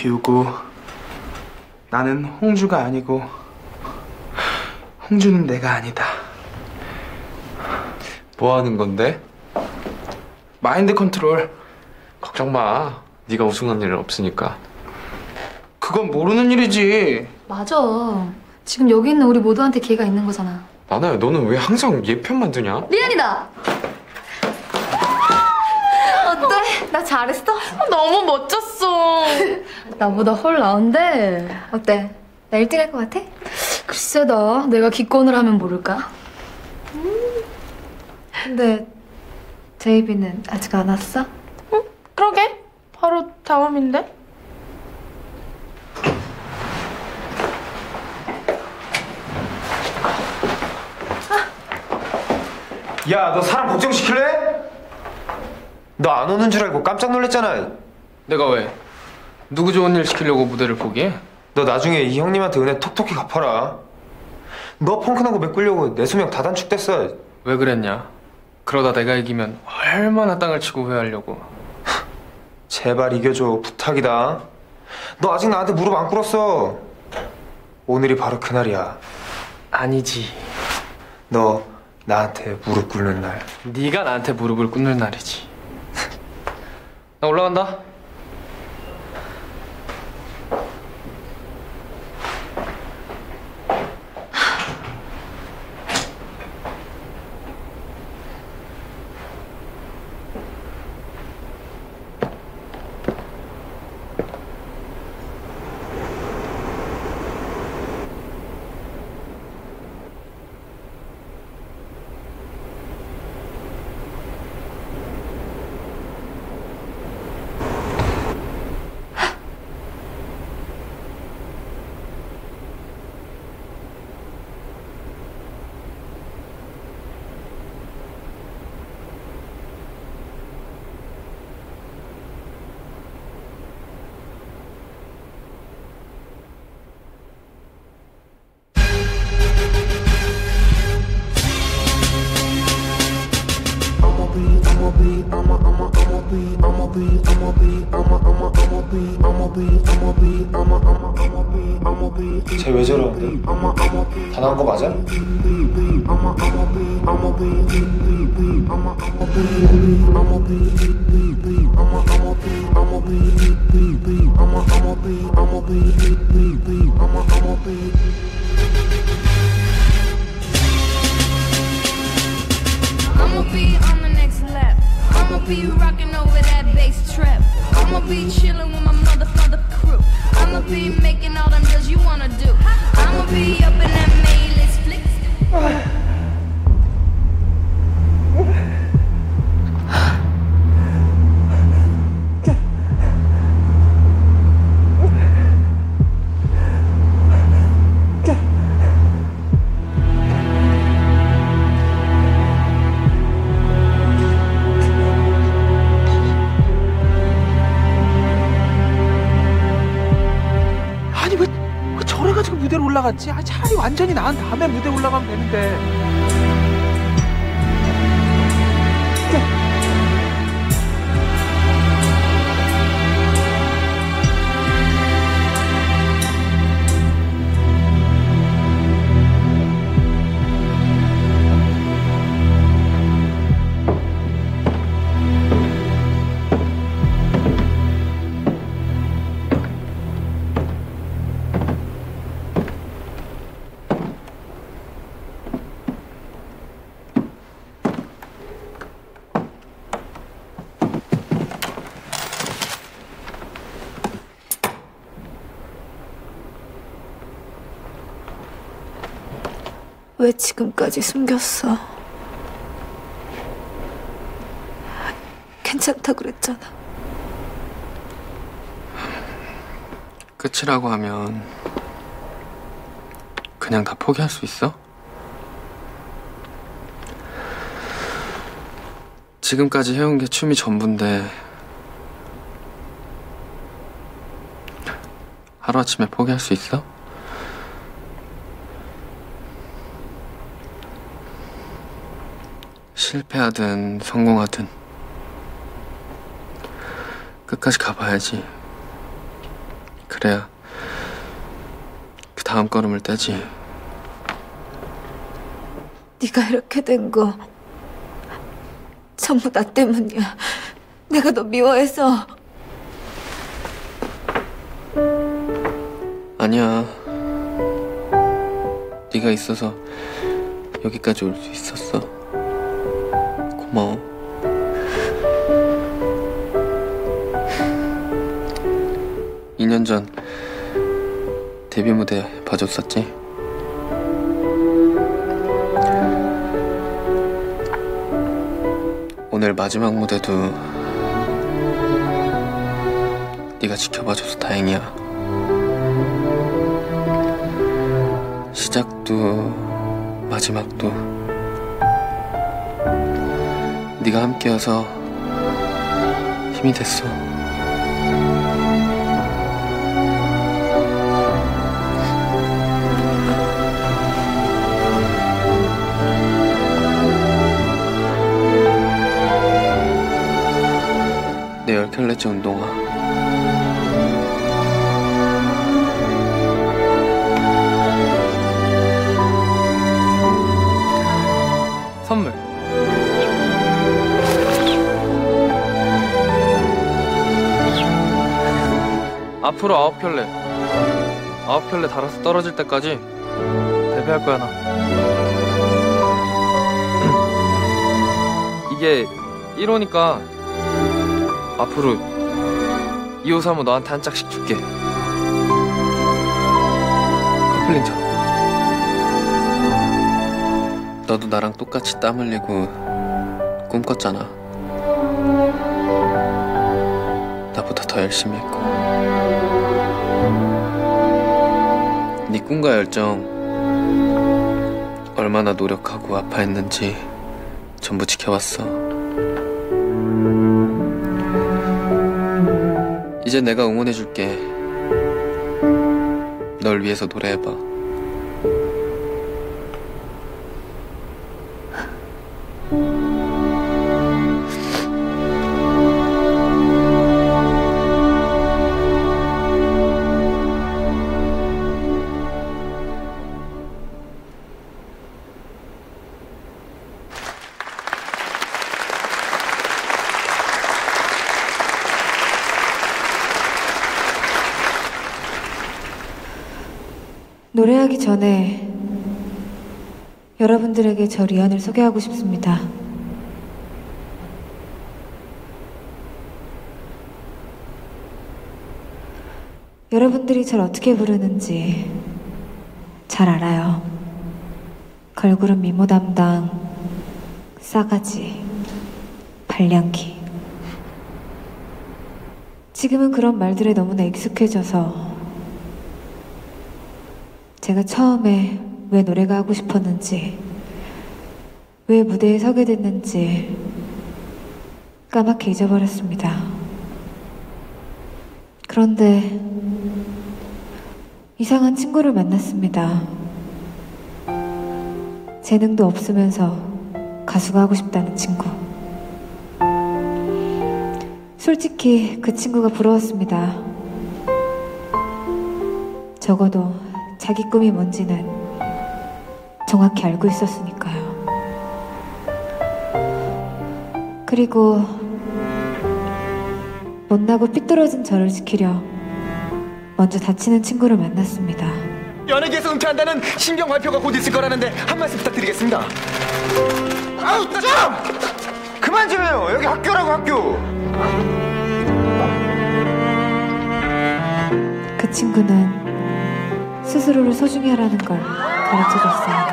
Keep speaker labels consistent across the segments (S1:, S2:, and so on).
S1: 비우고 나는 홍주가 아니고 홍주는 내가 아니다.
S2: 뭐 하는 건데?
S1: 마인드 컨트롤
S2: 걱정 마. 네가 우승한 일은 없으니까.
S1: 그건 모르는 일이지.
S3: 맞아. 지금 여기 있는 우리 모두한테 기회가 있는 거잖아.
S2: 나나야, 너는 왜 항상 얘 편 만 드냐?
S3: 리안이다! 어때? 나 잘했어?
S4: 너무 멋졌어.
S3: 나보다 헐 나은데 어때? 나 1등 할 것 같아? 글쎄다 내가 기권을 하면 모를까? 음. 근데 제이비는 아직 안 왔어?
S4: 그러게. 바로 다음인데?
S5: 야, 너 사람 걱정시킬래? 너 안 오는 줄 알고 깜짝 놀랐잖아.
S1: 내가 왜? 누구 좋은 일 시키려고 무대를 포기해?
S5: 너 나중에 이 형님한테 은혜 톡톡히 갚아라. 너 펑크나고 메꾸려고 내 수명 다 단축됐어.
S1: 왜 그랬냐? 그러다 내가 이기면 얼마나 땅을 치고 후회하려고.
S5: 제발 이겨줘. 부탁이다. 너 아직 나한테 무릎 안 꿇었어. 오늘이 바로 그날이야.
S1: 아니지.
S5: 너 나한테 무릎 꿇는 날.
S1: 네가 나한테 무릎을 꿇는 날이지. 나 올라간다.
S5: 쟤 왜 저러는데? 다 나온 거 맞아?
S6: I'ma be on the next lap. I'ma be rocking over that bass trap. I'ma be chilling with my mother, mother crew. I'ma be making all them deals you wanna do. I'ma be up in that mail flicks.
S1: 올라갔지? 아, 차라리 완전히 나은 다음에 무대 올라가면 되는데.
S3: 왜 지금까지 숨겼어? 괜찮다 그랬잖아.
S1: 끝이라고 하면 그냥 다 포기할 수 있어? 지금까지 해온 게 춤이 전부인데 하루아침에 포기할 수 있어?
S7: 실패하든 성공하든 끝까지 가봐야지. 그래야 그 다음 걸음을 떼지.
S8: 네가 이렇게 된 거 전부 나 때문이야. 내가 너 미워해서.
S7: 아니야. 네가 있어서 여기까지 올 수 있었어. 1년 전 데뷔 무대 봐줬었지? 오늘 마지막 무대도 네가 지켜봐줘서 다행이야. 시작도 마지막도 네가 함께여서 힘이 됐어. 열켤레째 운동화. 선물. 앞으로 아홉 켤레. 아홉 켤레 달아서 떨어질 때까지 데뷔할 거야 나. 이게 1호니까 앞으로 2호, 3호 너한테 한 짝씩 줄게. 커플링처럼. 너도 나랑 똑같이 땀 흘리고 꿈꿨잖아. 나보다 더 열심히 했고. 네 꿈과 열정 얼마나 노력하고 아파했는지 전부 지켜봤어. 이제 내가 응원해줄게. 널 위해서 노래해봐.
S8: 저 리안을 소개하고 싶습니다. 여러분들이 절 어떻게 부르는지 잘 알아요. 걸그룹 미모 담당, 싸가지, 발량기. 지금은 그런 말들에 너무나 익숙해져서 제가 처음에 왜 노래가 하고 싶었는지, 왜 무대에 서게 됐는지 까맣게 잊어버렸습니다. 그런데 이상한 친구를 만났습니다. 재능도 없으면서 가수가 하고 싶다는 친구. 솔직히 그 친구가 부러웠습니다. 적어도 자기 꿈이 뭔지는 정확히 알고 있었으니까요. 그리고 못나고 삐뚤어진 저를 지키려 먼저 다치는 친구를 만났습니다.
S9: 연예계에서 은퇴한다는 신경 발표가 곧 있을 거라는데 한 말씀 부탁드리겠습니다. 아우 좀! 그만 좀 해요. 여기 학교라고 학교.
S8: 그 친구는 스스로를 소중히 하라는 걸 가르쳐 줬어요.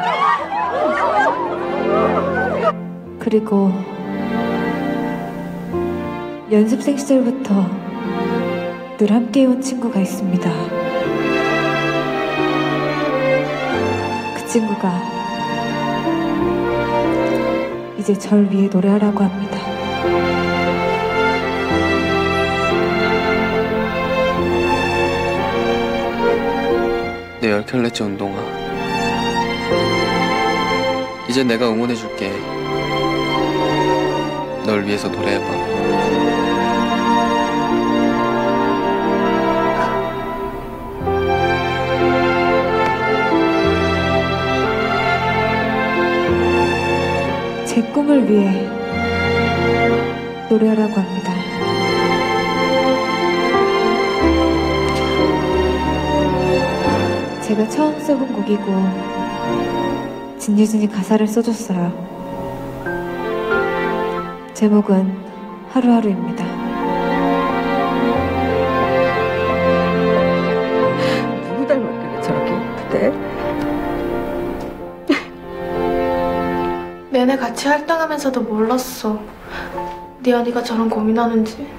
S8: 그리고 연습생 시절부터 늘 함께 온 친구가 있습니다. 그 친구가 이제 절 위해 노래하라고 합니다.
S7: 내 열켤레째 운동화. 이제 내가 응원해줄게.
S10: 널 위해서 노래해봐.
S8: 제 꿈을 위해 노래하라고 합니다. 제가 처음 써본 곡이고 진유진이 가사를 써줬어요. 제목은 하루하루입니다.
S4: 내내 같이 활동하면서도 몰랐어. 네 언니가 저런 고민하는지.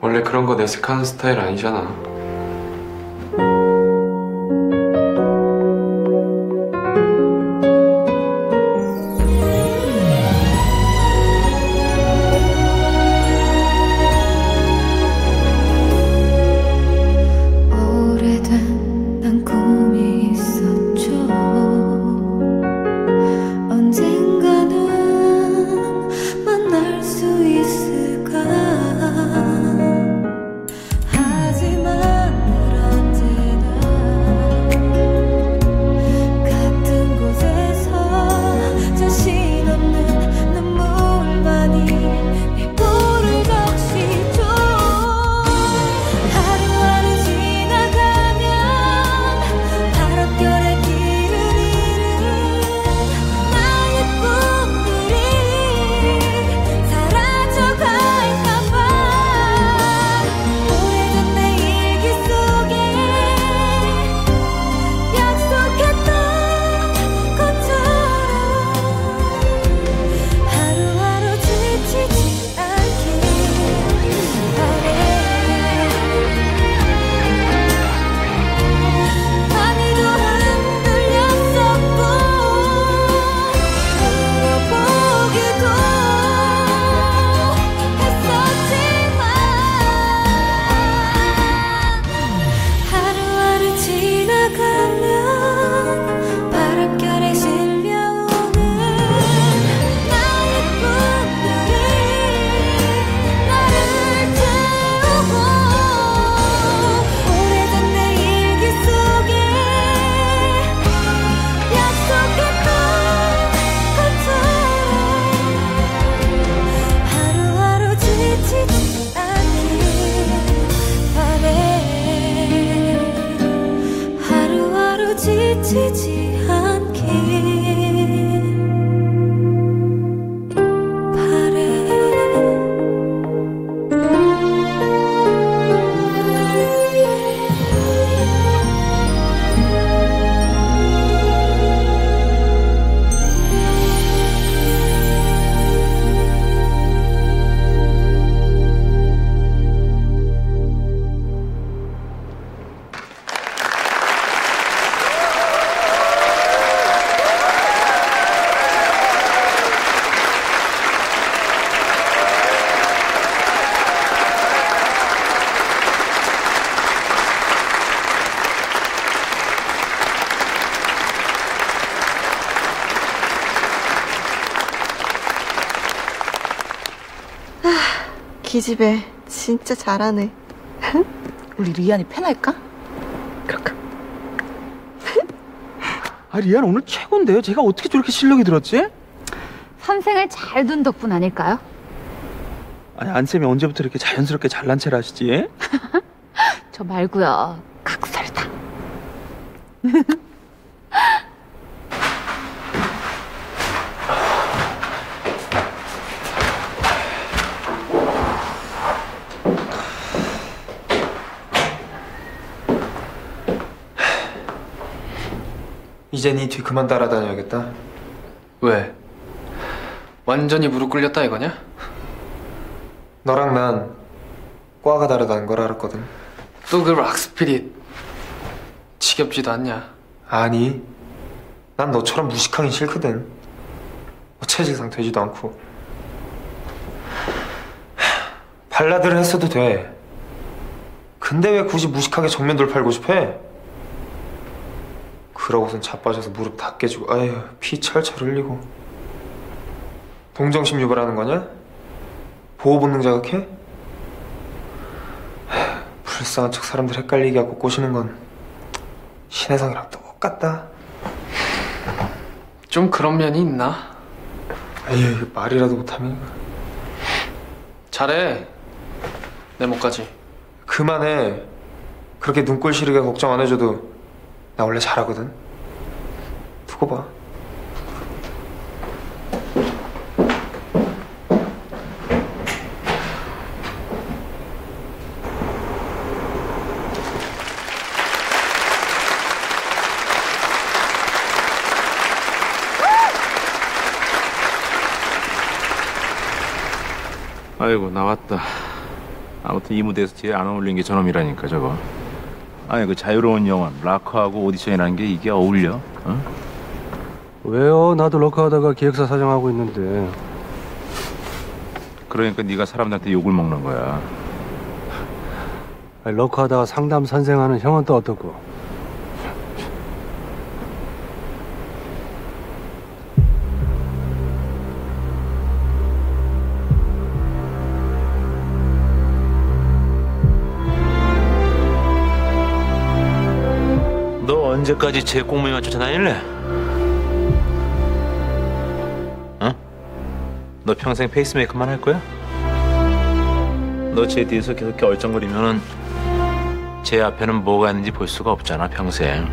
S10: 원래 그런 거 내색하는 스타일 아니잖아.
S11: 기집애 진짜 잘하네. 우리 리안이 팬할까? 그럴까?
S12: 아 리안 오늘 최고인데요. 제가 어떻게 저렇게 실력이 들었지?
S13: 선생을 잘 둔 덕분 아닐까요?
S12: 아니 안쌤이 언제부터 이렇게 자연스럽게 잘난 체를 하시지?
S13: 저 말고요.
S5: 이제 네 뒤 그만 따라다녀야겠다.
S10: 왜? 완전히 무릎 꿇렸다 이거냐?
S5: 너랑 난 과가 다르다는 걸 알았거든.
S10: 또 그 락스피릿 지겹지도 않냐?
S5: 아니, 난 너처럼 무식하기 싫거든. 뭐 체질상 되지도 않고. 발라드를 했어도 돼. 근데 왜 굳이 무식하게 정면 돌파하고 싶어 해? 그러고선 자빠져서 무릎 다 깨지고 아휴 피 철철 흘리고 동정심 유발하는 거냐? 보호 본능 자극해? 하, 불쌍한 척 사람들 헷갈리게 하고 꼬시는 건 신혜성이랑 똑같다.
S7: 좀 그런 면이 있나?
S5: 에휴, 말이라도 못하면
S7: 잘해. 내 목까지.
S5: 그만해. 그렇게 눈꼴 시리게 걱정 안 해줘도 나 원래 잘하거든. 두고 봐.
S14: 아이고 나왔다. 아무튼 이 무대에서 제일 안 어울린 게 저놈이라니까 저거. 아니 그 자유로운 영혼 락커하고 오디션이라는 게 이게 어울려? 어?
S15: 왜요? 나도 럭커하다가 기획사 사장하고 있는데
S14: 그러니까 네가 사람들한테 욕을 먹는 거야.
S15: 아니, 럭커하다가 상담 선생하는 형은 또 어떻고?
S14: 언제까지 쟤 꽁무니만 쫓아다닐래? 어? 너 평생 페이스메이커만 할 거야? 너 쟤 뒤에서 계속 이렇게 얼쩡거리면은 쟤 앞에는 뭐가 있는지 볼 수가 없잖아 평생.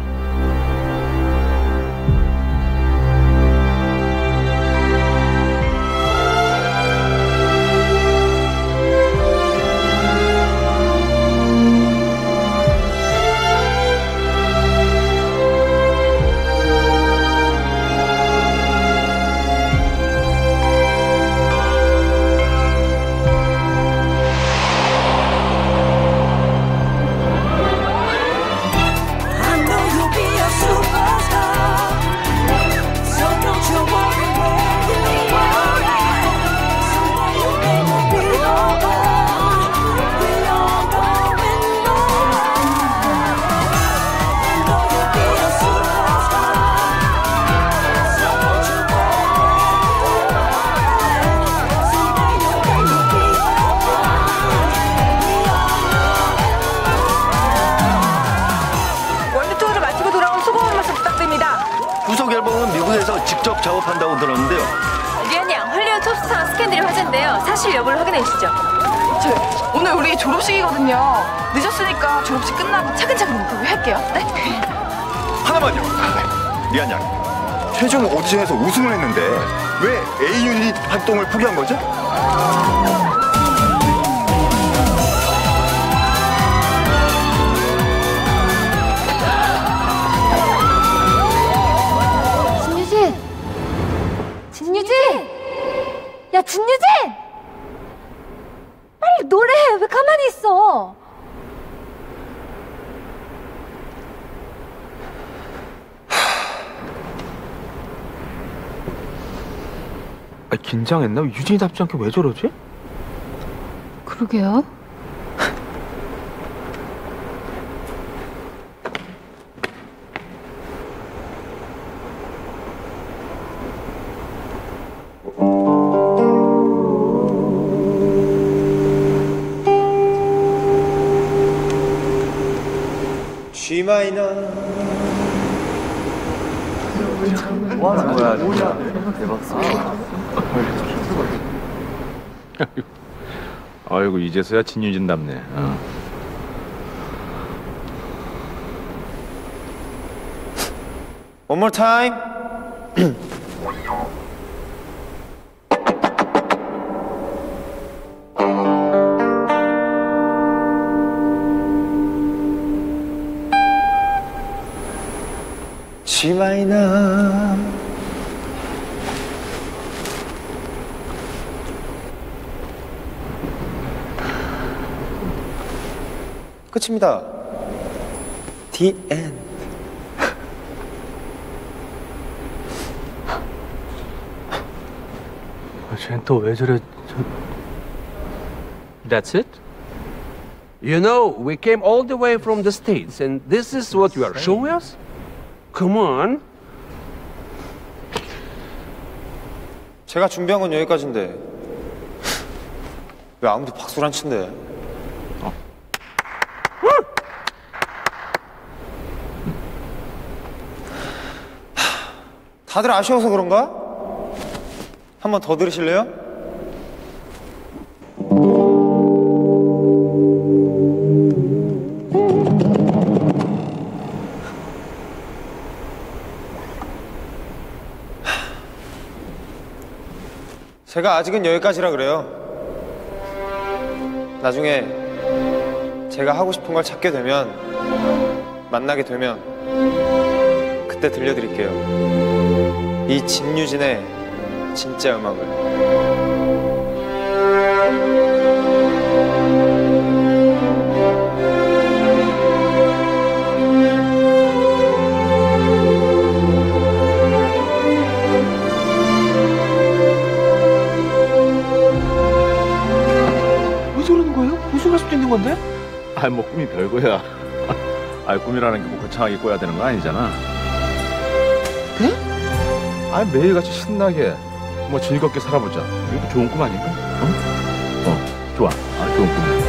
S9: 작업한다고 들었는데요.
S16: 리안 양, 헐리우드 톱스타 스캔들이 화제인데요. 사실 여부를 확인해 주시죠.
S17: 저 오늘 우리 졸업식이거든요. 늦었으니까 졸업식 끝나고 차근차근 인터뷰 할게요. 네?
S9: 하나만요. 리안 양. 최종 오디션에서 우승을 했는데 왜 A 유닛 활동을 포기한 거죠?
S16: 있어?
S12: 아, 긴장했나? 유진이 답지 않게 왜 저러지?
S16: 그러게요.
S1: 뭐 하는 거야, 진짜. 대박
S14: 아이고 이제서야 진유진답네. 어.
S5: One more time. G 마이너. 끝입니다. The end.
S15: 아, 쟤는 또왜 저래? 저...
S12: That's it? You know, we came all the way from the States, and this is what you are showing us? Come on.
S5: 제가 준비한 건 여기까지인데 왜 아무도 박수를 안 친대? 다들 아쉬워서 그런가? 한 번 더 들으실래요? 제가 아직은 여기까지라 그래요. 나중에 제가 하고 싶은 걸 찾게 되면 만나게 되면 그때 들려드릴게요. 이 진유진의 진짜 음악을.
S12: 왜 저러는 거예요? 우승할 수도 있는 건데?
S14: 아이 뭐 꿈이 별거야. 아 꿈이라는 게 뭐 거창하게 꿔야 되는 거 아니잖아. 네? 아 매일같이 신나게 뭐 즐겁게 살아보자. 이것도 좋은 꿈 아닐까? 어? 어 좋아. 아 좋은 꿈이야.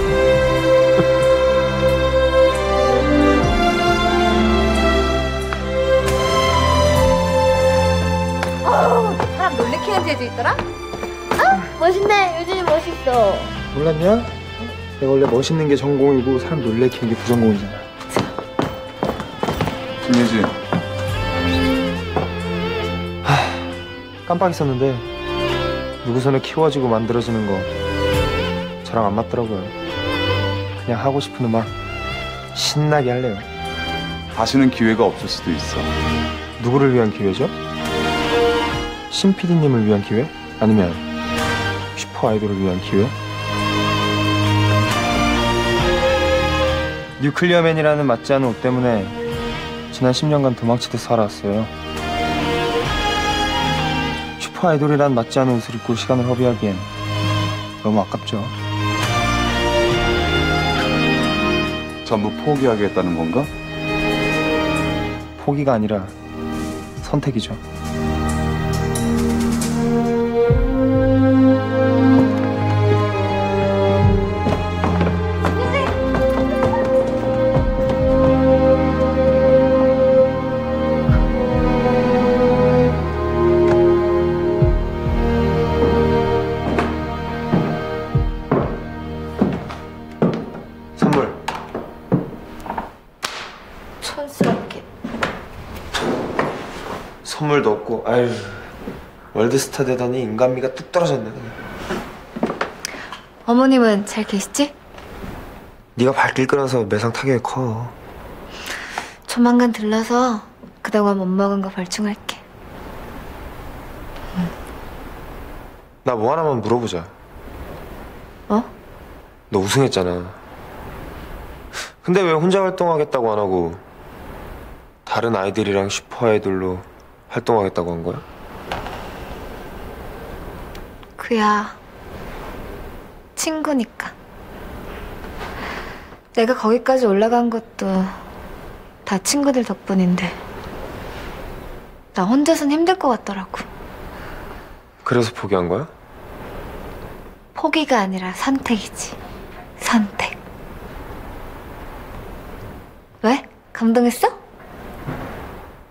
S16: 어, 사람 놀래키는 재주 있더라? 아, 멋있네. 요즘이 멋있어.
S5: 몰랐냐? 내가 원래 멋있는 게 전공이고 사람 놀래키는 게 부전공이잖아.
S9: 김예진
S5: 깜빡 있었는데 누구 손에 키워지고 만들어지는 거 저랑 안 맞더라고요. 그냥 하고 싶은 음악 신나게 할래요.
S9: 다시는 기회가 없을 수도 있어.
S5: 누구를 위한 기회죠? 신 PD님을 위한 기회? 아니면 슈퍼 아이돌을 위한 기회? 뉴클리어맨이라는 맞지 않은 옷 때문에 지난 10년간 도망치듯 살아왔어요. 슈퍼 아이돌이란 맞지 않은 옷을 입고 시간을 허비하기엔 너무 아깝죠.
S9: 전부 포기하겠다는 건가?
S5: 포기가 아니라 선택이죠. 스타 되더니 인간미가 뚝 떨어졌네.
S16: 어머님은 잘 계시지?
S5: 네가 발길 끊어서 매상 타격이 커
S16: 조만간 들러서 그동안 못 먹은 거 벌충할게.
S5: 나뭐 하나만 물어보자
S16: 어?
S5: 너 우승했잖아 근데 왜 혼자 활동하겠다고 안 하고 다른 아이들이랑 슈퍼 아이돌로 활동하겠다고 한 거야?
S16: 그야 친구니까. 내가 거기까지 올라간 것도 다 친구들 덕분인데 나 혼자선 힘들 것 같더라고.
S5: 그래서 포기한 거야?
S16: 포기가 아니라 선택이지. 선택. 왜? 감동했어?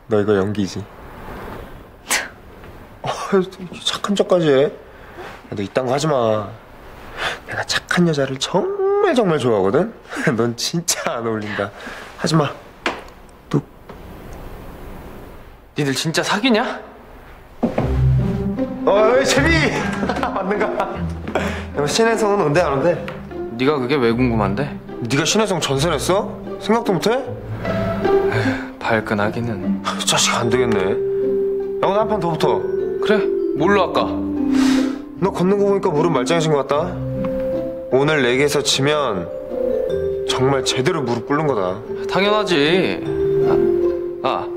S5: 너 이거 연기지? 어, 착한 척까지 해? 야, 너 이딴 거 하지 마. 내가 착한 여자를 정말 정말 좋아하거든? 넌 진짜 안 어울린다. 하지 마.
S7: 니들 진짜 사귀냐?
S5: 어이, 제비! 맞는가? 야, 신혜성은 온대, 안 온대?
S7: 네가 그게 왜 궁금한데?
S5: 네가 신혜성 전설했어? 생각도 못해?
S7: 발끈하기는
S5: 이 자식 안 되겠네. 야, 오늘 한판 더 붙어.
S7: 그래 뭘로 할까?
S5: 너 걷는 거 보니까 무릎 말짱해진 것 같다. 오늘 내기에서 지면 정말 제대로 무릎 꿇는 거다.
S7: 당연하지 아, 아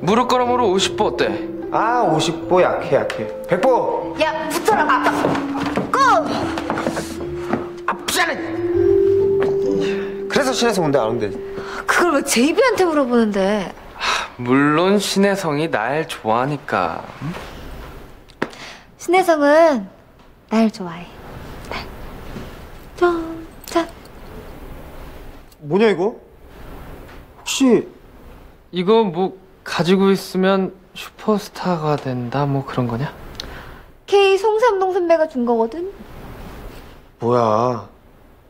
S7: 무릎 걸음으로 50보 어때?
S5: 아, 50보 약해, 약해. 100보!
S16: 야, 붙어라, 아빠. 고!
S5: 아, 미안해! 그래서 신혜성 온대, 안 온대?
S16: 그걸 왜 제이비한테 물어보는데?
S7: 물론 신혜성이 날 좋아하니까
S16: 신혜성은 날 좋아해. 날. 짠, 짠.
S5: 뭐냐 이거? 혹시
S7: 이거 뭐 가지고 있으면 슈퍼스타가 된다 뭐 그런 거냐?
S16: K 송삼동 선배가 준 거거든.
S5: 뭐야?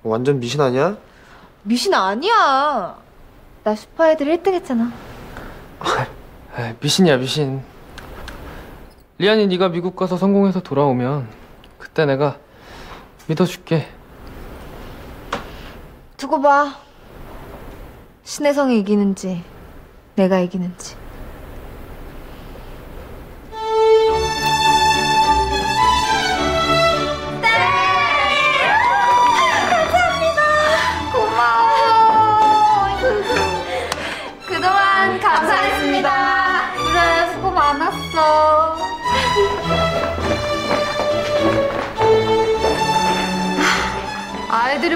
S5: 완전 미신 아니야?
S16: 미신 아니야. 나 슈퍼아이돌 1등 했잖아.
S7: 에이, 미신이야 미신. 리안이 네가 미국 가서 성공해서 돌아오면 그때 내가 믿어줄게.
S16: 두고 봐. 신혜성이 이기는지, 내가 이기는지.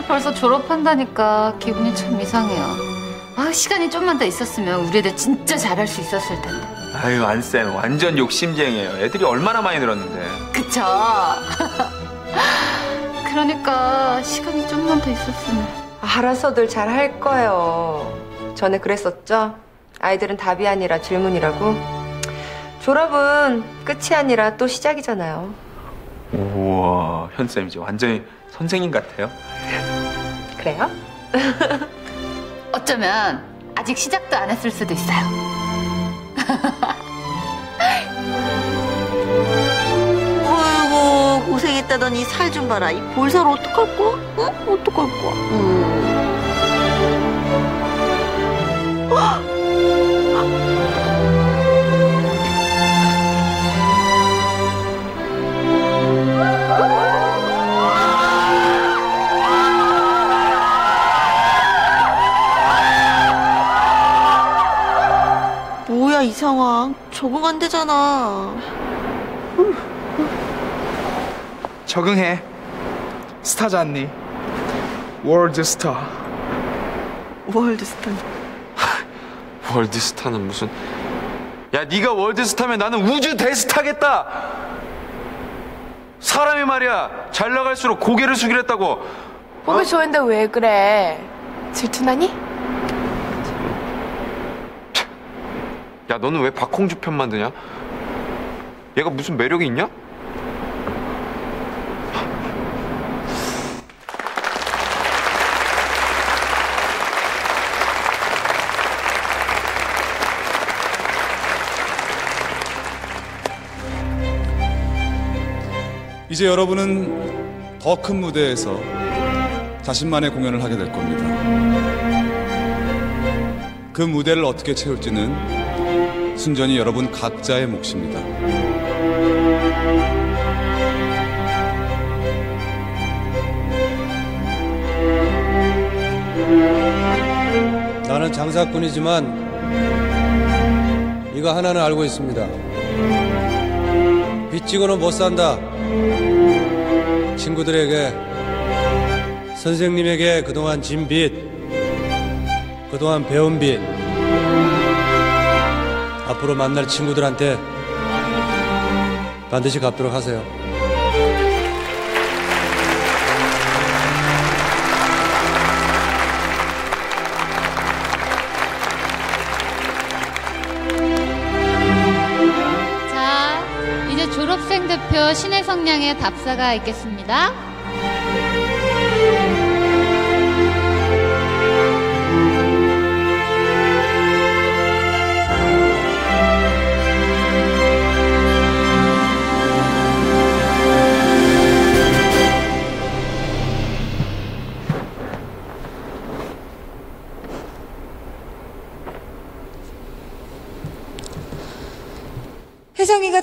S3: 벌써 졸업한다니까 기분이 참 이상해요. 아, 시간이 좀만 더 있었으면 우리 애들 진짜 잘할 수 있었을 텐데.
S2: 아유 안쌤 완전 욕심쟁이에요. 애들이 얼마나 많이 늘었는데.
S3: 그쵸? 그러니까 시간이 좀만 더 있었으면.
S18: 알아서들 잘 할 거예요. 전에 그랬었죠? 아이들은 답이 아니라 질문이라고. 졸업은 끝이 아니라 또 시작이잖아요.
S2: 우와 현쌤 이제 완전히 선생님 같아요.
S18: 그래요?
S3: 어쩌면 아직 시작도 안 했을 수도 있어요.
S11: 어이구 고생했다더니 살 좀 봐라 이 볼살 어떡할 거야? 응? 어떡할 거야? 음. 이 상황 적응 안 되잖아
S2: 적응해. 스타잖니. 월드 스타.
S11: 월드스타
S2: 월드스타는 무슨? 야 네가 월드스타면 나는 우주 대스타겠다. 사람이 말이야 잘 나갈수록 고개를 숙이랬다고.
S4: 보기 좋은데 왜 그래? 질투나니?
S2: 야 너는 왜 박홍주 편 만 드냐? 얘가 무슨 매력이 있냐?
S19: 이제 여러분은 더 큰 무대에서 자신만의 공연을 하게 될 겁니다. 그 무대를 어떻게 채울지는 순전히 여러분 각자의 몫입니다.
S20: 나는 장사꾼이지만 이거 하나는 알고 있습니다. 빚지고는 못 산다. 친구들에게, 선생님에게 그동안 진 빚, 그동안 배운 빚, 앞으로 만날 친구들한테 반드시 갚도록 하세요.
S21: 자, 이제 졸업생 대표 신혜성 양의 답사가 있겠습니다.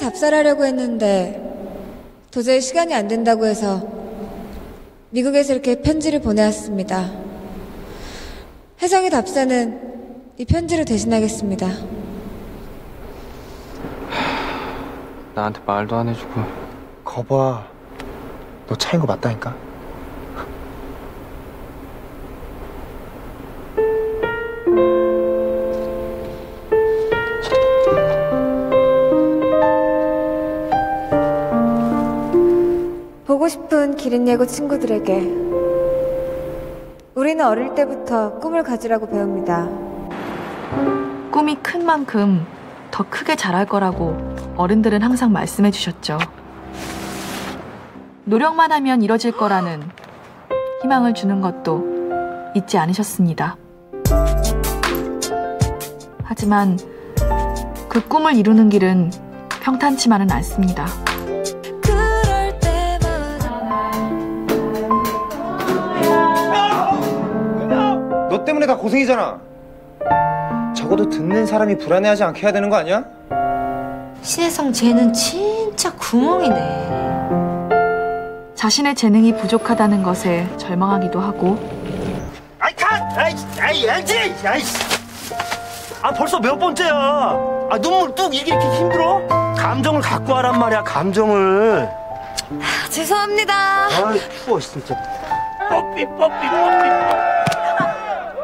S8: 답사를 하려고 했는데 도저히 시간이 안 된다고 해서 미국에서 이렇게 편지를 보내왔습니다. 혜성이 답사는 이 편지로 대신하겠습니다.
S7: 나한테 말도 안 해주고.
S5: 거봐. 너 차인 거 맞다니까.
S8: 기린 예고 친구들에게 우리는 어릴 때부터 꿈을 가지라고 배웁니다.
S17: 꿈이 큰 만큼 더 크게 자랄 거라고 어른들은 항상 말씀해 주셨죠. 노력만 하면 이뤄질 거라는 희망을 주는 것도 잊지 않으셨습니다. 하지만 그 꿈을 이루는 길은 평탄치만은 않습니다.
S5: 너 때문에 다 고생이잖아. 적어도 듣는 사람이 불안해하지 않게 해야 되는 거 아니야?
S18: 신혜성 쟤는 진짜 구멍이네.
S17: 자신의 재능이 부족하다는 것에 절망하기도 하고
S22: 아이 컷! 아이, 아이 알지? 아이씨. 아 벌써 몇 번째야. 아 눈물 뚝 이게 이렇게 힘들어? 감정을 갖고 하란 말이야 감정을.
S18: 죄송합니다.
S22: 아이 추워 진짜. 뽀삐 뽀삐 뽀삐.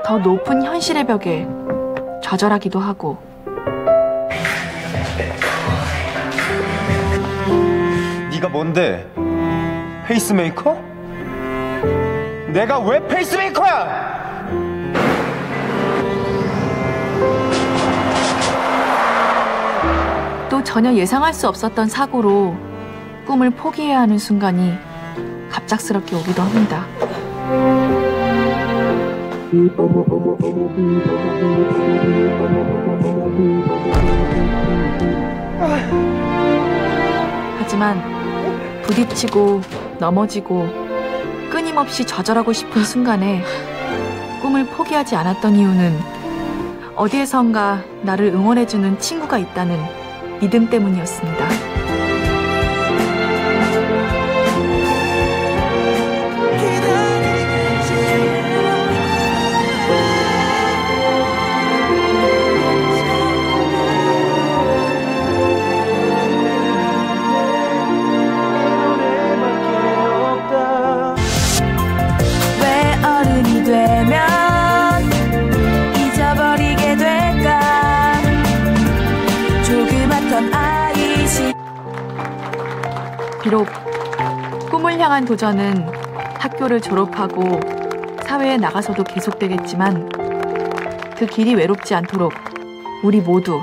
S17: 더 높은 현실의 벽에 좌절하기도 하고
S5: 네가 뭔데? 페이스메이커? 내가 왜 페이스메이커야?
S17: 또 전혀 예상할 수 없었던 사고로 꿈을 포기해야 하는 순간이 갑작스럽게 오기도 합니다. 하지만 부딪히고 넘어지고 끊임없이 좌절하고 싶은 순간에 꿈을 포기하지 않았던 이유는 어디에선가 나를 응원해주는 친구가 있다는 믿음 때문이었습니다. 비록 꿈을 향한 도전은 학교를 졸업하고 사회에 나가서도 계속되겠지만 그 길이 외롭지 않도록 우리 모두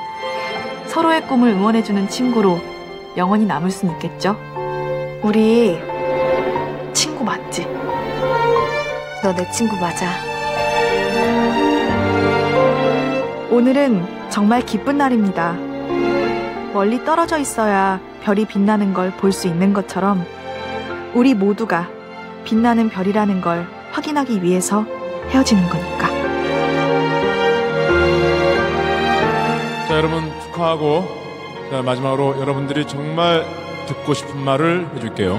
S17: 서로의 꿈을 응원해주는 친구로 영원히 남을 순 있겠죠? 우리 친구 맞지?
S16: 너 내 친구 맞아.
S17: 오늘은 정말 기쁜 날입니다. 멀리 떨어져 있어야 별이 빛나는 걸 볼 수 있는 것처럼 우리 모두가 빛나는 별이라는 걸 확인하기 위해서 헤어지는 거니까.
S4: 자 여러분 축하하고 자 마지막으로 여러분들이 정말 듣고 싶은 말을 해줄게요.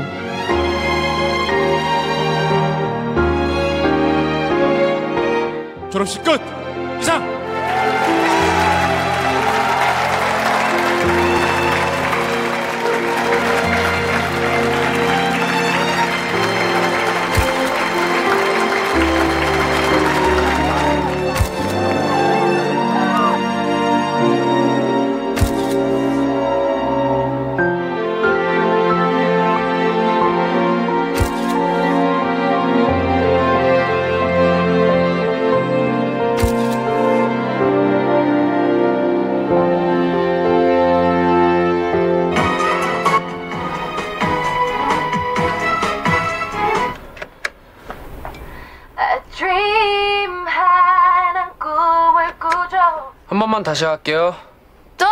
S4: 졸업식 끝 이상.
S7: 다시 할게요.
S18: 또?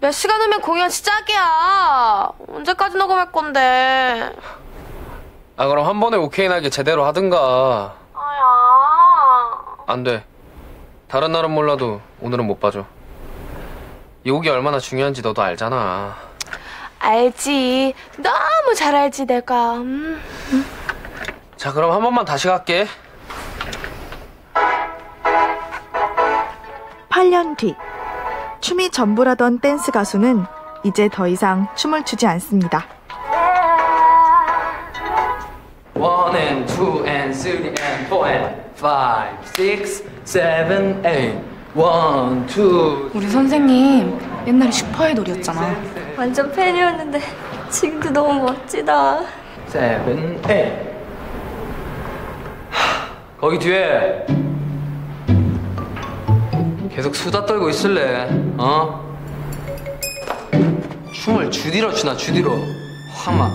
S18: 몇 시간 후면 공연 시작이야. 언제까지 녹음할 건데?
S7: 아 그럼 한 번에 오케이 나게 제대로 하든가.
S18: 아야.
S7: 안 돼. 다른 날은 몰라도 오늘은 못 봐줘. 이 곡이 얼마나 중요한지 너도 알잖아.
S18: 알지. 너무 잘 알지 내가. 음.
S7: 자 그럼 한 번만 다시 갈게.
S17: 8년 뒤 춤이 전부라던 댄스 가수는 이제 더 이상 춤을 추지 않습니다.
S1: One and two and three and four and five, six, seven, eight. One, two.
S17: 우리 선생님 옛날에 슈퍼아이돌이었잖아.
S16: 완전 팬이었는데 지금도 너무 멋지다.
S1: seven, eight. 하, 거기 뒤에 계속 수다 떨고 있을래? 어? 춤을 주디로 추나 주디로 화마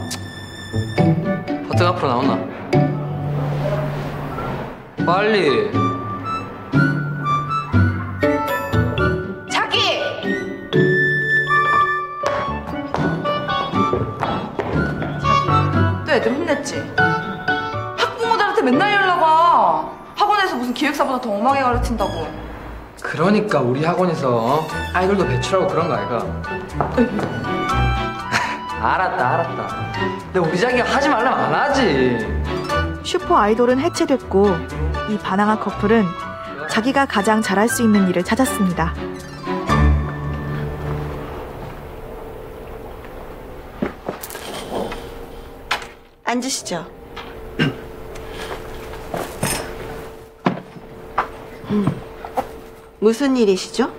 S1: 버튼 앞으로 나오나? 빨리
S6: 자기!
S23: 또 애들 혼냈지? 학부모들한테 맨날 연락 와. 학원에서 무슨 기획사보다 더 엄하게 가르친다고.
S1: 그러니까 우리 학원에서 어? 아이돌도 배출하고 그런 거 아이가? 알았다 알았다 근데 우리 자기가 하지 말라면 안 하지
S17: 슈퍼 아이돌은 해체됐고 이 바나나 커플은 자기가 가장 잘할 수 있는 일을 찾았습니다.
S11: 앉으시죠. 음, 무슨 일이시죠?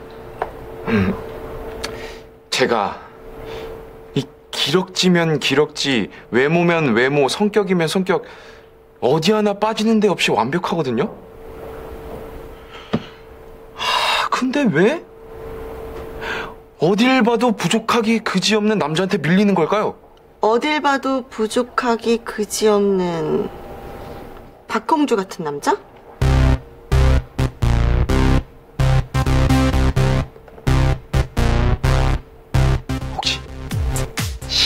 S2: 음, 제가 이 기럭지면 기럭지, 외모면 외모, 성격이면 성격 어디 하나 빠지는 데 없이 완벽하거든요. 하, 근데 왜 어딜 봐도 부족하기 그지없는 남자한테 밀리는 걸까요?
S11: 어딜 봐도 부족하기 그지없는 박공주 같은 남자?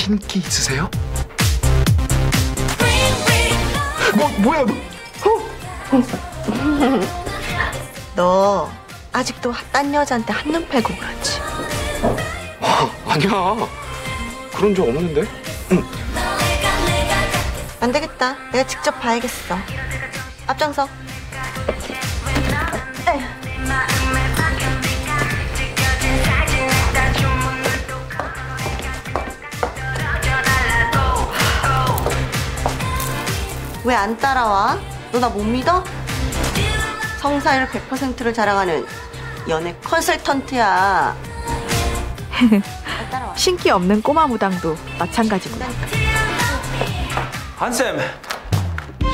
S2: 신기 있으세요? 뭐 뭐야 너?
S11: 너 아직도 딴 여자한테 한눈 팔고 그러지?
S2: 아니야 그런 적 없는데.
S11: 안 되겠다. 내가 직접 봐야겠어. 앞장서. 왜 안 따라와? 너 나 못 믿어? 성사율 100%를 자랑하는 연애 컨설턴트야.
S17: 신기 없는 꼬마 무당도 마찬가지고.
S12: 한쌤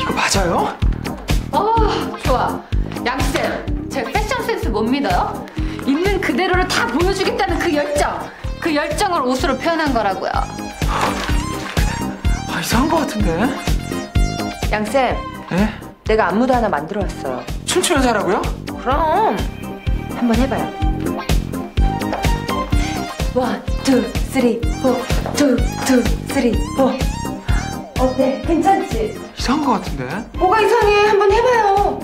S12: 이거 맞아요?
S3: 어, 좋아. 양쌤, 제 패션 센스 못 믿어요? 있는 그대로를 다 보여주겠다는 그 열정. 그 열정을 옷으로 표현한 거라고요.
S12: 아 이상한 거 같은데
S16: 양쌤,
S12: 예?
S16: 내가 안무도 하나 만들어 왔어요.
S12: 춤추면서 하라고요?
S16: 그럼 한번 해봐요. one, two, three, four, two, two, three, four. 어때? 괜찮지?
S12: 이상한 거 같은데
S16: 뭐가 이상해? 한번 해봐요.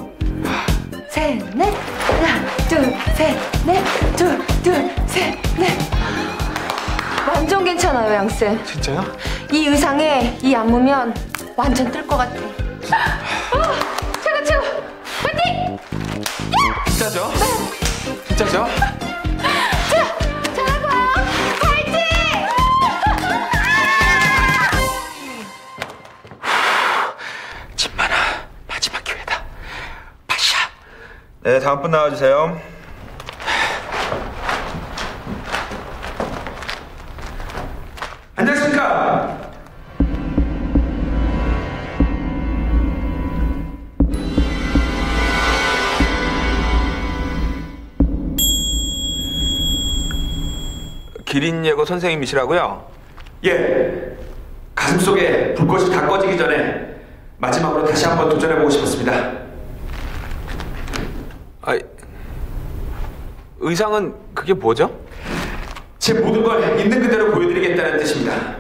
S16: 셋, 넷, 하나, 둘, 셋, 넷, 둘, 둘, 셋, 넷. 완전 괜찮아요, 양쌤.
S12: 진짜요?
S16: 이 의상에 이 안무면 완전 뜰 것 같아. 어, 최고, 최고. 화이팅!
S12: 진짜죠? 진짜죠?
S16: 자, 잘하고 와. 화이팅!
S2: 진만아 마지막 기회다.
S24: 네, 다음 분 나와주세요.
S2: 기린 예고 선생님이시라고요?
S24: 예. 가슴 속에 불꽃이 다 꺼지기 전에 마지막으로 다시 한번 도전해보고 싶었습니다.
S2: 아, 의상은 그게 뭐죠?
S24: 제 모든 걸 있는 그대로 보여드리겠다는 뜻입니다.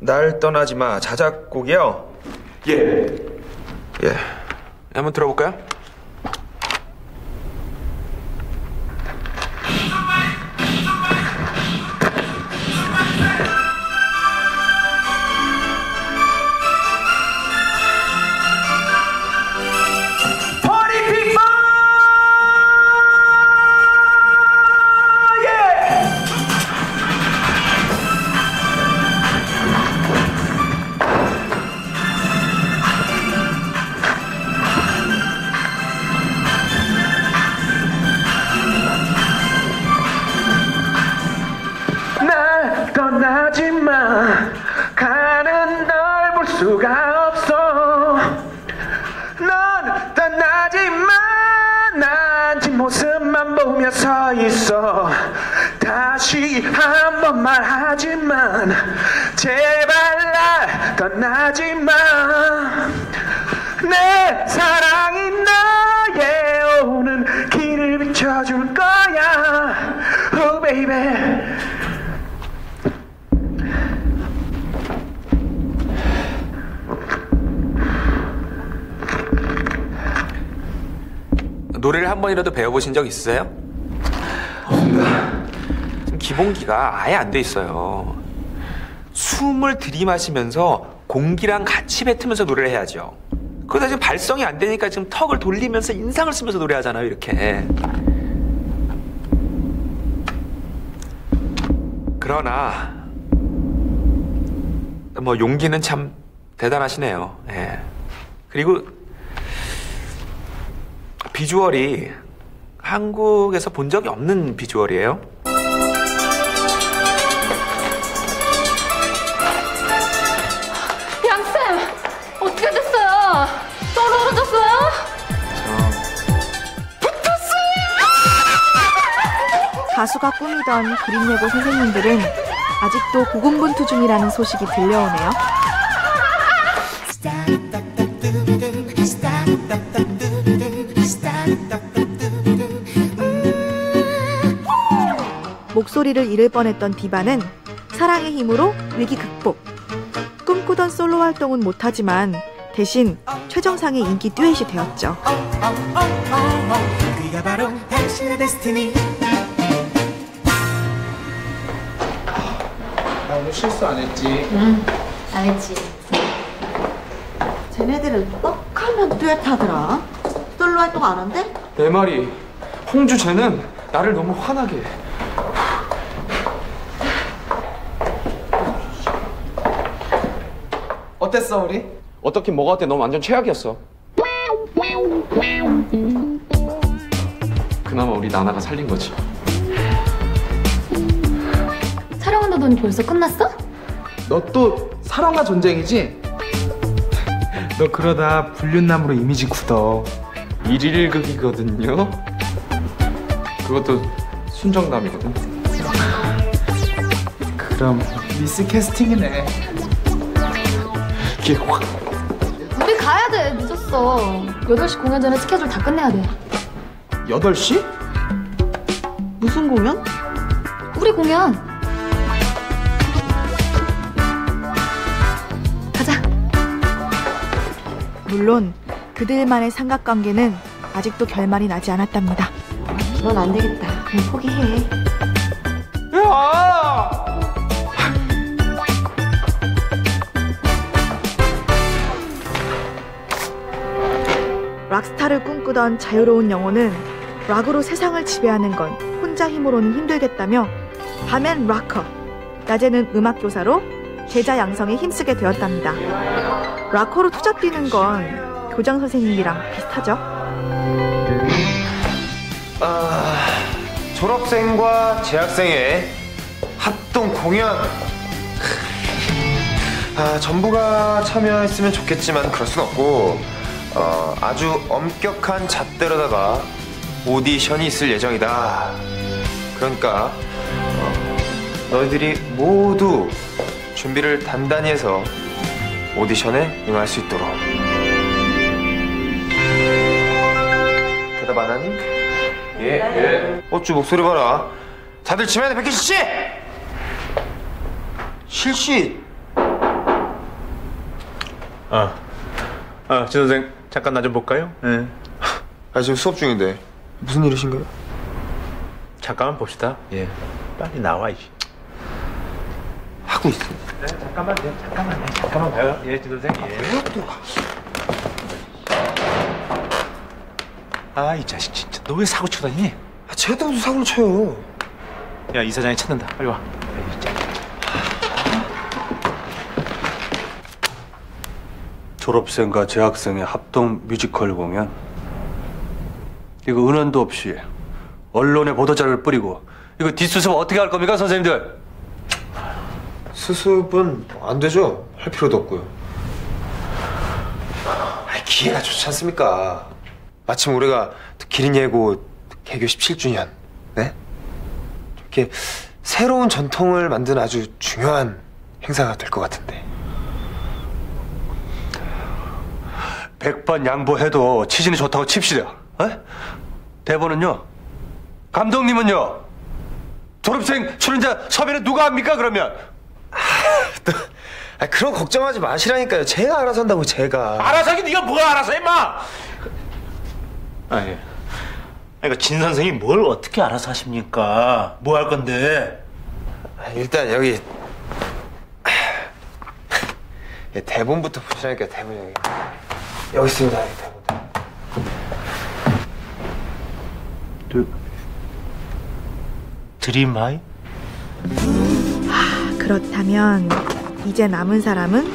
S2: 날 떠나지 마 자작곡이요?
S24: 예.
S2: 예. 한번 들어볼까요? 배워보신 적 있으세요? 없습니다. 기본기가 아예 안 돼 있어요. 숨을 들이마시면서 공기랑 같이 뱉으면서 노래를 해야죠. 그러다 지금 발성이 안 되니까 지금 턱을 돌리면서 인상을 쓰면서 노래하잖아요, 이렇게. 그러나 뭐 용기는 참 대단하시네요. 예. 그리고 비주얼이 한국에서 본 적이 없는 비주얼이에요.
S3: 양쌤! 어떻게 됐어요? 떨어졌어요?
S17: 가수가 꿈이던 그림 예고 선생님들은 아직도 고군분투 중이라는 소식이 들려오네요. 목소리를 잃을 뻔했던 디바는 사랑의 힘으로 위기 극복. 꿈꾸던 솔로 활동은 못하지만 대신 최정상의 인기 듀엣이 되었죠.
S12: 네가 바로 당신의 데스티니 나 오늘 실수 안 했지?
S3: 응, 안 했지.
S11: 쟤네들은 떡하면 뚜렷하더라. 솔로 활동 안 한대?
S2: 내 말이 홍주 쟤는 나를 너무 화나게 해.
S12: 어땠어 우리?
S2: 어떻게 뭐가 어때? 넌 완전 최악이었어. 그나마 우리 나나가 살린 거지.
S16: 촬영한다더니 벌써 끝났어?
S12: 너 또 사랑과 전쟁이지? 너 그러다 불륜남으로 이미지 굳어
S2: 일일극이거든요. 그것도 순정남이거든.
S12: 그럼 미스 캐스팅이네
S2: 이게 확
S16: 우리 가야 돼. 늦었어. 8시 공연 전에 스케줄 다 끝내야 돼.
S12: 8시?
S11: 무슨 공연?
S16: 우리 공연.
S17: 물론 그들만의 삼각관계는 아직도 결말이 나지 않았답니다.
S11: 넌 안 되겠다. 그냥 포기해.
S12: 야!
S17: 락스타를 꿈꾸던 자유로운 영혼은 락으로 세상을 지배하는 건 혼자 힘으로는 힘들겠다며 밤엔 락커, 낮에는 음악 교사로 제자 양성에 힘쓰게 되었답니다. 락커로 투잡 뛰는 건 교장 선생님이랑 비슷하죠.
S5: 아, 졸업생과 재학생의 합동 공연. 아, 전부가 참여했으면 좋겠지만 그럴 순 없고 어, 아주 엄격한 잣대로다가 오디션이 있을 예정이다. 그러니까 어, 너희들이 모두 준비를 단단히 해서 오디션에 응할 수 있도록. 대답 안 하니? 예, 예. 어쭈 목소리 봐라. 다들 집안에 백희 씨! 실시!
S14: 아, 아, 진 선생 잠깐 나 좀 볼까요?
S5: 네. 아, 지금 수업 중인데. 무슨 일이신가요?
S14: 잠깐만 봅시다. 예. 빨리 나와 이씨.
S5: 하고 있어.
S14: 네, 잠깐만, 네, 잠깐만, 네, 잠깐만 봐요. 예, 진 선생. 예. 아, 이 자식 진짜. 너 왜 사고 치고 다니니?
S5: 아, 쟤도 사고를 쳐요.
S14: 야, 이 사장이 찾는다. 빨리 와.
S15: 졸업생과 재학생의 합동 뮤지컬 공연. 이거 은원도 없이 언론에 보도자료를 뿌리고 이거 뒷수습 어떻게 할 겁니까 선생님들?
S5: 수습은 안 되죠. 할 필요도 없고요. 아, 기회가 좋지 않습니까? 마침 또 기린 예고 개교 17주년. 네? 이렇게 새로운 전통을 만드는 아주 중요한 행사가 될 것 같은데.
S15: 백번 양보해도 치진이 좋다고 칩시다. 어? 대본은요. 감독님은요. 졸업생 출연자 섭외는 누가 합니까 그러면?
S5: 아, 그런 걱정하지 마시라니까요. 제가 알아서 한다고 제가.
S14: 알아서 하긴 네가 뭐가 알아서 임마! 아니, 그러니까 진 선생이 뭘 어떻게 알아서 하십니까? 뭐 할 건데?
S5: 아, 일단 여기 예, 대본부터 보시라니까 대본 여기 여기 있습니다. 여기 대본.
S14: 드림하이?
S17: 그렇다면 이제 남은 사람은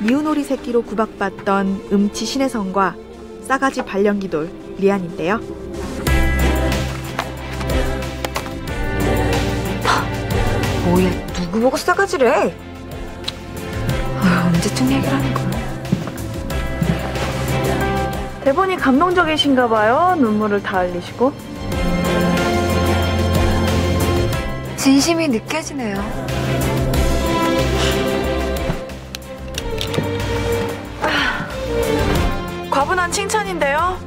S17: 미운오리 새끼로 구박받던 음치 신혜성과 싸가지 발령기돌 리안인데요.
S16: 뭐야, 누구 보고 싸가지래? 아, 언제쯤 얘기를 하는 거야?
S17: 대본이 감동적이신가 봐요. 눈물을 다 흘리시고.
S16: 진심이 느껴지네요.
S17: 과분한 칭찬인데요.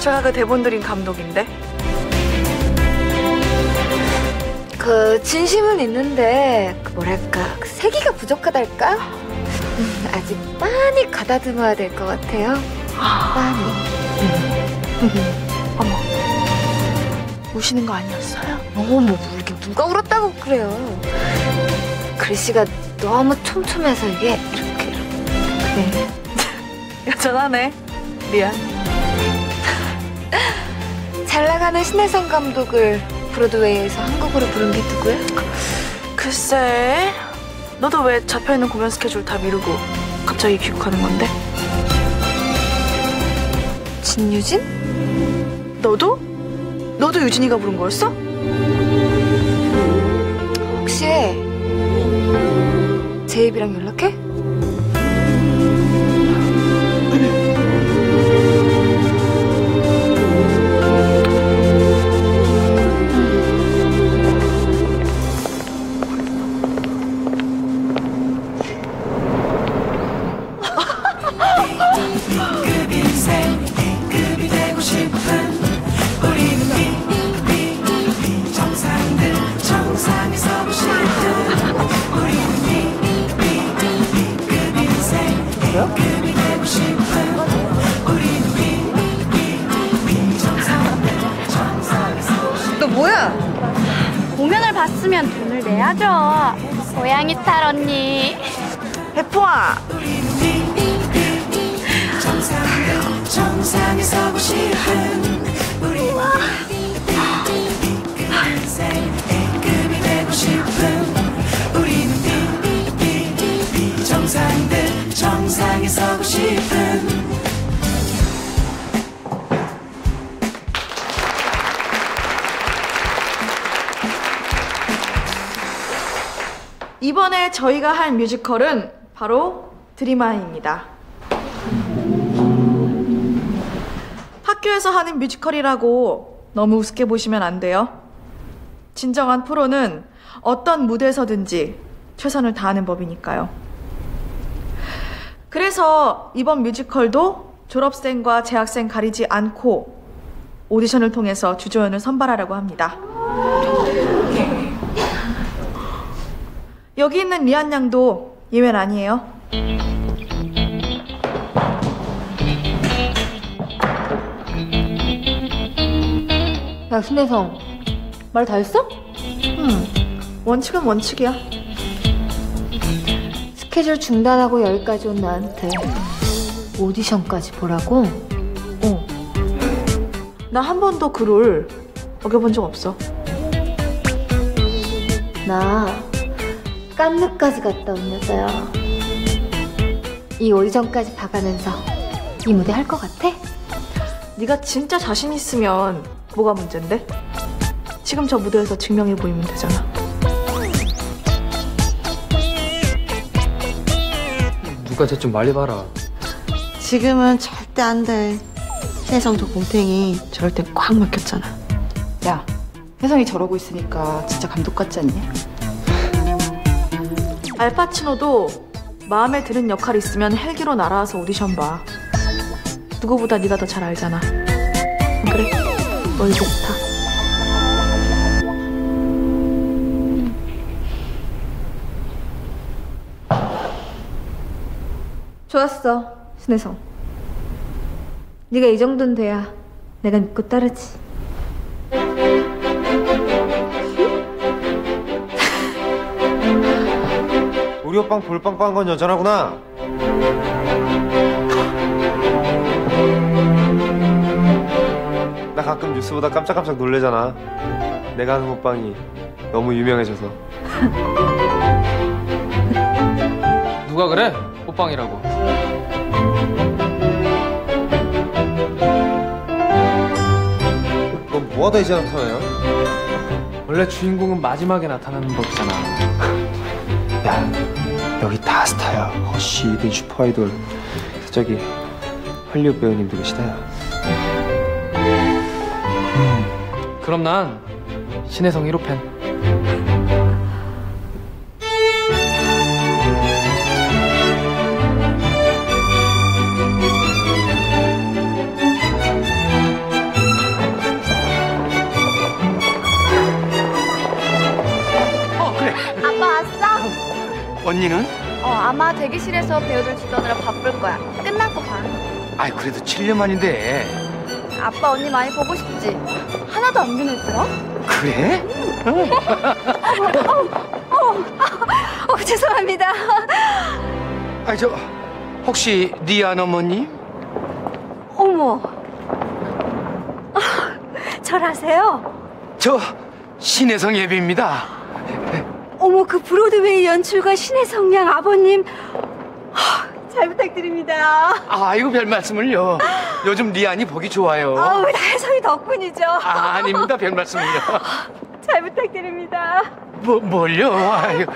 S17: 제가 그 대본 드린 감독인데.
S16: 그 진심은 있는데 그 뭐랄까 그 세기가 부족하달까? 음, 아직 많이 가다듬어야 될 것 같아요. 많이.
S17: 어머. 우시는 거 아니었어요?
S16: 어머 뭐 울긴 누가 울었다고 그래요? 글씨가 너무 촘촘해서 이게 이렇게 이렇게 그래.
S17: 여전하네. 리안.
S16: 잘 나가는 신혜성 감독을 브로드웨이에서 한국으로 부른 게 누구야?
S17: 글쎄. 너도 왜 잡혀있는 공연 스케줄 다 미루고 갑자기 귀국하는 건데?
S16: 진유진?
S17: 너도? 너도 유진이가 부른 거였어?
S16: 혹시 제이비랑 연락해?
S25: 봤으면 돈을 내야죠. 고양이 탈 언니.
S17: 해포아.
S6: 정상들 정상에 서고 싶은
S17: 이번에 저희가 할 뮤지컬은 바로 드림아이입니다. 학교에서 하는 뮤지컬이라고 너무 우습게 보시면 안 돼요. 진정한 프로는 어떤 무대에서든지 최선을 다하는 법이니까요. 그래서 이번 뮤지컬도 졸업생과 재학생 가리지 않고 오디션을 통해서 주조연을 선발하라고 합니다. 여기 있는 리안 양도 예외는 아니에요.
S16: 야 신혜성 말 다 했어?
S17: 음, 원칙은 원칙이야.
S16: 스케줄 중단하고 여기까지 온 나한테 오디션까지 보라고?
S17: 어. 나 한 번도 그룰 어겨본 적 없어.
S16: 나 깐느까지 갔다 온 여자야. 이 오디션까지 봐가면서 이 무대 할 것 같아?
S17: 네가 진짜 자신 있으면 뭐가 문제인데? 지금 저 무대에서 증명해 보이면 되잖아.
S1: 누가 쟤 좀 말리 봐라.
S11: 지금은 절대 안 돼. 신혜성 저 곰탱이 저럴 땐꽉 막혔잖아.
S23: 야, 혜성이 저러고 있으니까 진짜 감독 같지 않니?
S17: 알파치노도 마음에 드는 역할 있으면 헬기로 날아와서 오디션 봐. 누구보다 네가 더 잘 알잖아. 그래, 너 이제 스타.
S16: 좋았어, 신혜성. 네가 이 정도는 돼야 내가 믿고 따르지.
S5: 우리 오빵 볼빵빵한 건 여전하구나. 나 가끔 뉴스보다 깜짝깜짝 놀래잖아. 내가 하는 오빵이 너무 유명해져서.
S7: 누가 그래? 호빵이라고.
S5: 넌 뭐하다 이제 나타나냐?
S7: 원래 주인공은 마지막에 나타나는 법이잖아.
S5: 야, 스타야. 허쉬, 이든 슈퍼 아이돌. 저기 헐리우드 배우님도 계시다야.
S7: 그럼 난 신혜성 1호 팬.
S22: 어 그래
S25: 아빠 왔어?
S22: 언니는?
S25: 어, 대기실에서 배우들 주더느라 바쁠 거야. 끝나고 봐.
S22: 아이 그래도 7년 만인데
S25: 아빠 언니 많이 보고 싶지? 하나도 안 변했더라?
S22: 그래?
S25: 어, 죄송합니다.
S22: 아니 저 혹시 리안 어머님?
S25: 어머. 잘 아세요?
S22: 저 신혜성 예비입니다
S25: 어머, 그 브로드웨이 연출가 신의 성냥 아버님. 잘 부탁드립니다.
S22: 아이고 별 말씀을요 요즘 리안이 보기 좋아요
S25: 아우, 다 혜성이 덕분이죠.
S22: 아, 아닙니다 별 말씀을요
S25: 잘 부탁드립니다.
S22: 뭐, 뭘요? 아유.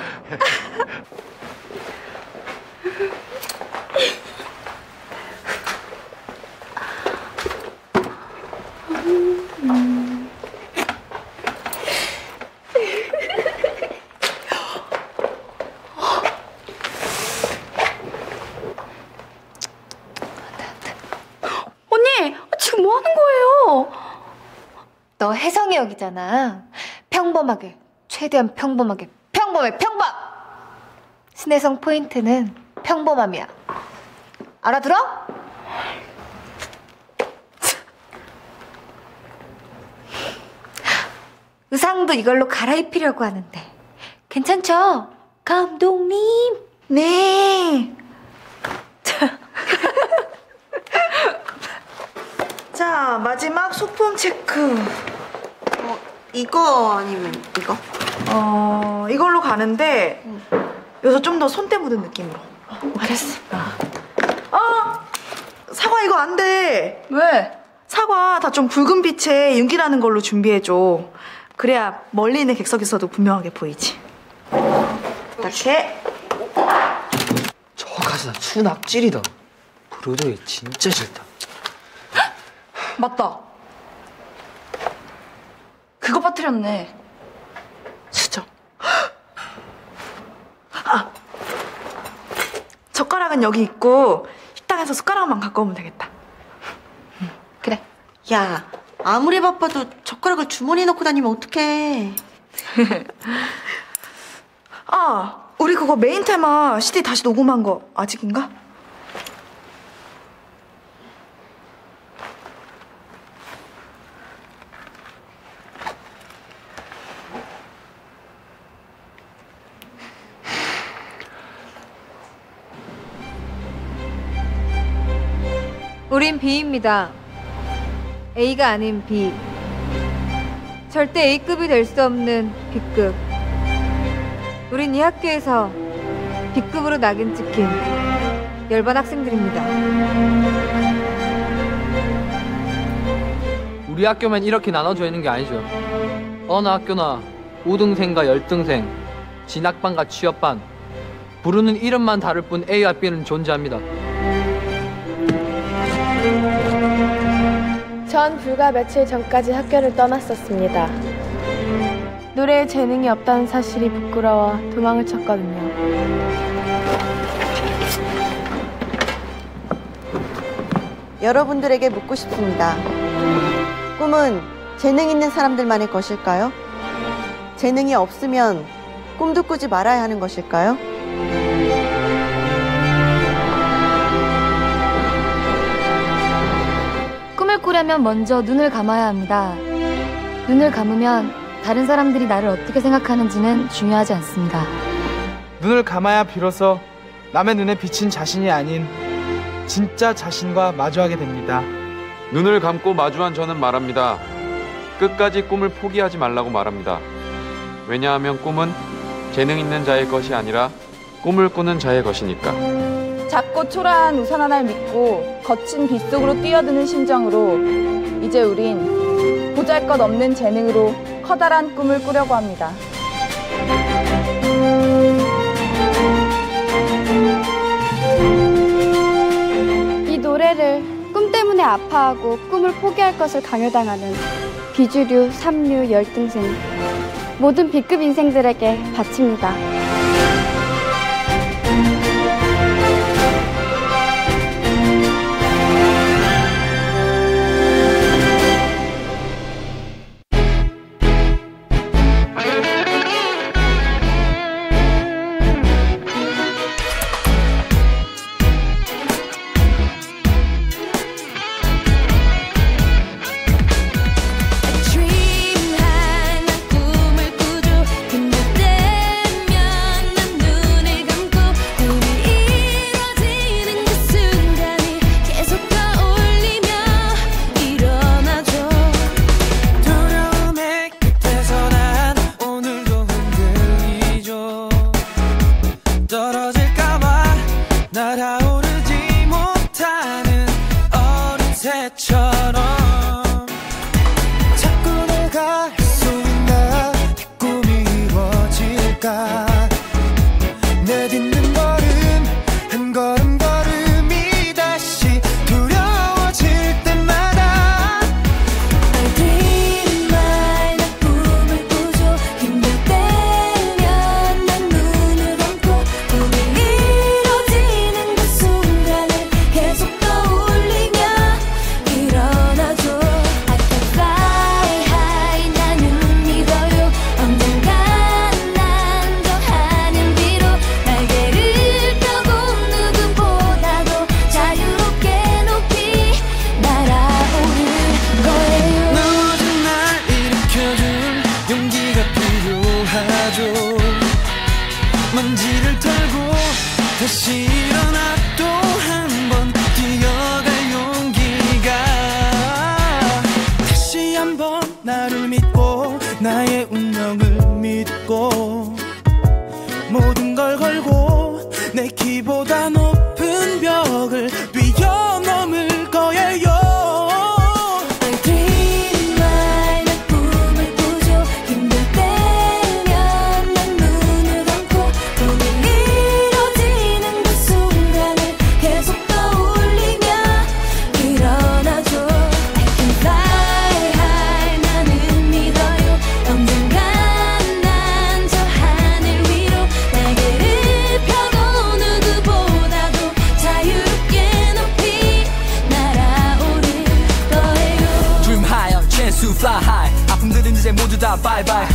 S25: 언니, 지금 뭐 하는 거예요?
S16: 너 역이잖아. 평범하게, 최대한 평범하게, 평범해, 평범! 신혜성 포인트는 평범함이야. 알아들어? 의상도 이걸로 갈아입히려고 하는데. 괜찮죠? 감독님. 네.
S17: 자, 마지막 소품 체크.
S11: 어, 이거 아니면 이거?
S17: 어, 이걸로 가는데, 여기서 좀 더 손때 묻은 느낌으로.
S16: 알았어.
S17: 어! 사과 이거 안 돼.
S23: 왜?
S17: 사과 다 좀 붉은 빛에 윤기 나는 걸로 준비해줘. 그래야 멀리 있는 객석에서도 분명하게 보이지. 이렇게.
S1: 저 가수는 수납질이다. 브로드웨이 진짜 싫다.
S23: 맞다. 그거 빠뜨렸네.
S17: 수저. 아! 젓가락은 여기 있고, 식당에서 숟가락만 갖고 오면 되겠다.
S11: 야, 아무리 바빠도 젓가락을 주머니에 넣고 다니면 어떡해.
S17: 아, 우리 그거 메인 테마 CD 다시 녹음한 거 아직인가?
S16: 우린 B입니다. A가 아닌 B. 절대 A급이 될 수 없는 B급. 우린 이 학교에서 B급으로 낙인 찍힌 열반 학생들입니다.
S1: 우리 학교면 이렇게 나눠져 있는 게 아니죠. 어느 학교나 5등생과 열등생, 진학반과 취업반, 부르는 이름만 다를 뿐 A와 B는 존재합니다.
S26: 전 불과 며칠 전까지 학교를 떠났었습니다. 노래에 재능이 없다는 사실이 부끄러워 도망을 쳤거든요.
S11: 여러분들에게 묻고 싶습니다. 꿈은 재능 있는 사람들만의 것일까요? 재능이 없으면 꿈도 꾸지 말아야 하는 것일까요?
S16: 꾸려면 먼저 눈을 감아야 합니다. 눈을 감으면 다른 사람들이 나를 어떻게 생각하는지는 중요하지 않습니다.
S12: 눈을 감아야 비로소 남의 눈에 비친 자신이 아닌 진짜 자신과 마주하게 됩니다.
S7: 눈을 감고 마주한 저는 말합니다. 끝까지 꿈을 포기하지 말라고 말합니다. 왜냐하면 꿈은 재능 있는 자의 것이 아니라 꿈을 꾸는 자의 것이니까.
S23: 작고 초라한 우산 하나를 믿고 거친 빗속으로 뛰어드는 심정으로 이제 우린 보잘 것 없는 재능으로 커다란 꿈을 꾸려고 합니다.
S10: 이 노래를 꿈 때문에 아파하고 꿈을 포기할 것을 강요당하는 비주류, 삼류, 열등생 모든 B급 인생들에게 바칩니다.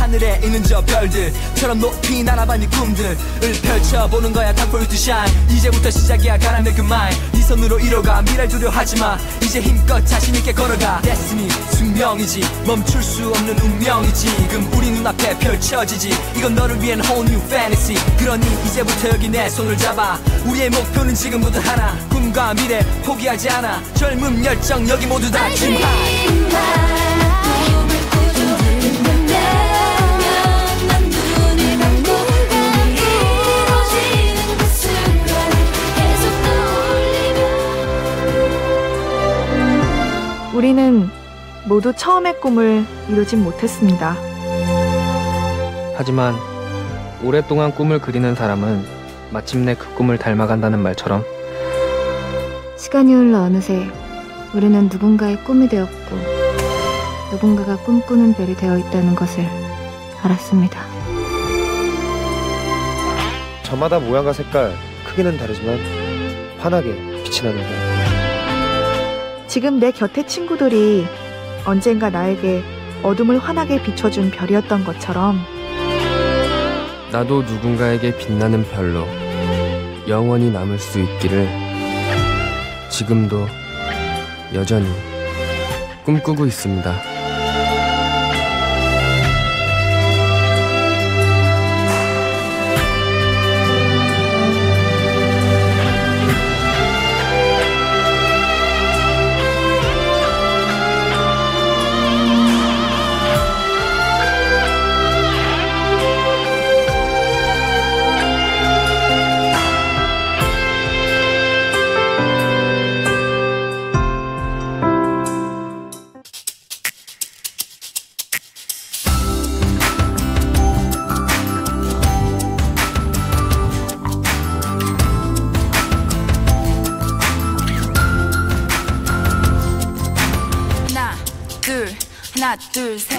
S27: 하늘에 있는 저 별들처럼 높이 날아봐 네 꿈들을 펼쳐보는 거야. You to shine. 이제부터 시작이야. 가라앉는 그 mind. 네 손으로 이뤄가. 미래를 두려워하지마. 이제 힘껏 자신있게 걸어가. Destiny 숙명이지. 멈출 수 없는 운명이 지금 우리 눈앞에 펼쳐지지. 이건 너를 위한 whole new fantasy. 그러니 이제부터 여기 내 손을 잡아. 우리의 목표는 지금부터 하나. 꿈과 미래 포기하지 않아. 젊음 열정 여기 모두 다 dream high
S17: 우리는 모두 처음의 꿈을 이루진 못했습니다.
S1: 하지만 오랫동안 꿈을 그리는 사람은 마침내 그 꿈을 닮아간다는 말처럼
S16: 시간이 흘러 어느새 우리는 누군가의 꿈이 되었고 누군가가 꿈꾸는 별이 되어 있다는 것을
S8: 알았습니다.
S5: 저마다 모양과 색깔, 크기는 다르지만 환하게 빛이 나는 날.
S17: 지금 내 곁에 친구들이 언젠가 나에게 어둠을 환하게 비춰준 별이었던 것처럼
S1: 나도 누군가에게 빛나는 별로 영원히 남을 수 있기를 지금도 여전히 꿈꾸고 있습니다.
S6: watch.